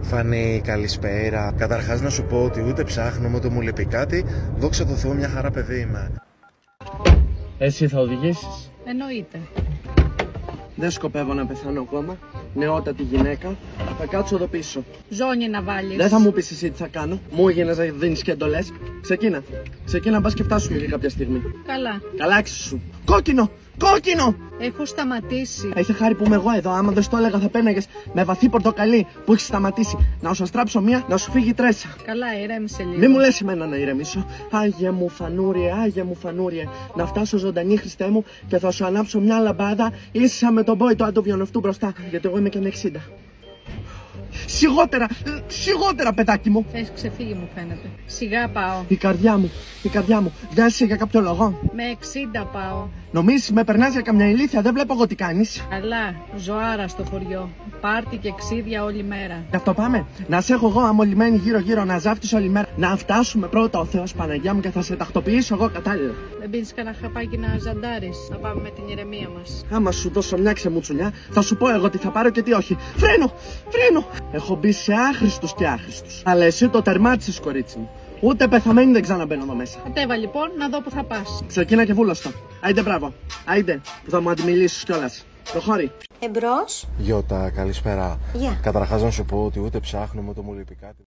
Φανή, καλησπέρα. Καταρχάς να σου πω ότι ούτε ψάχνω ούτε μου λείπει κάτι. Δόξα τω Θεώ, μια χαρά παιδί είμαι. Εσύ θα οδηγήσεις; Εννοείται. Δεν σκοπεύω να πεθάνω ακόμα. Νεότατη γυναίκα. Θα κάτσω εδώ πίσω. Ζώνη να βάλεις. Δεν θα μου πεις εσύ τι θα κάνω. Μου έγινε να δίνεις και εντολές. Ξεκίνα. Ξεκίνα, μπα και φτάσουμε για κάποια στιγμή. Καλά. Καλά σου. Κόκκινο! Κόκκινο! Έχω σταματήσει. Έχει χάρη που είμαι εγώ εδώ. Άμα δεν στο έλεγα, θα πέναγες με βαθύ πορτοκαλί που έχεις σταματήσει. Να σου αστράψω μία, να σου φύγει η τρέσα. Καλά, ηρέμησε λίγο. Μη μου λες εμένα να ηρεμήσω. Άγια μου φανούριε, άγια μου φανούριε. Να φτάσω ζωντανή, Χριστέ μου, και θα σου ανάψω μια λαμπάδα ίσα με τον πόη του αντοβιονευτού μπροστά. Γιατί εγώ είμαι και ένα 60. Σιγότερα, ε, σιγότερα, παιδάκι μου. Έχει ξεφύγει, μου φαίνεται. Σιγά πάω. Η καρδιά μου, η καρδιά μου. Βιάζεσαι για κάποιο λόγο. Με 60 πάω. Νομίζεις με περνάς για καμιά ηλίθεια, δεν βλέπω εγώ τι κάνεις. Καλά, ζωάρα στο χωριό. Πάρτι και ξύδια όλη μέρα. Γι' αυτό πάμε. Να σε έχω εγώ αμολυμένη γύρω-γύρω, να ζάφτεις όλη μέρα. Να φτάσουμε πρώτα ο Θεός Παναγιά μου και θα σε τακτοποιήσω εγώ κατάλληλα. Δεν πίνεις κανένα χαπάκι να ζαντάρεις. Να πάμε με την ηρεμία μας. Άμα σου δώσω μια ξεμουτσουλιά, θα σου πω εγώ τι θα πάρω και τι όχι. Φρένο! Φρένο! Έχω μπει σε άχρηστους και άχρηστους. Αλλά εσύ το τερμάτισες, κορίτσι μου. Ούτε πεθαμένη δεν ξαναμπαίνω εδώ μέσα. Κατέβα λοιπόν να δω που θα πας. Ξεκίνα και βούλωστο. Άιντε μπράβο. Άιντε που θα μου αντιμιλήσεις κιόλας. Προχώρη. Εμπρός. Γιώτα, καλησπέρα. Γεια. Καταρχάς να σου πω ότι ούτε ψάχνω ούτε μου λείπει κάτι.